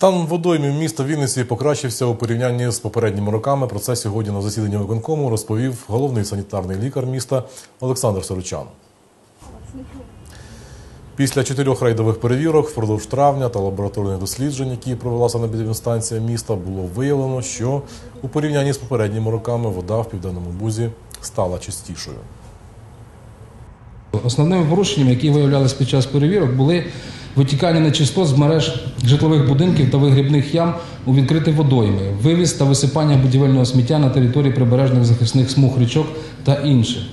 Стан водоймів міста Вінниці покращився у порівнянні з попередніми роками. Про це сьогодні на засіданні виконкому розповів головний санітарний лікар міста Олександр Сорочан. Після чотирьох рейдових перевірок впродовж травня та лабораторних досліджень, які провела санепідемстанція міста, було виявлено, що у порівнянні з попередніми роками вода в південному бузі стала чистішою. Основними порушеннями, які виявлялися під час перевірок, були витікання нечистот з мереж житлових будинків та вигрібних ям у відкриті водойми, вивіз та висипання будівельного сміття на території прибережних захисних смуг річок та інше.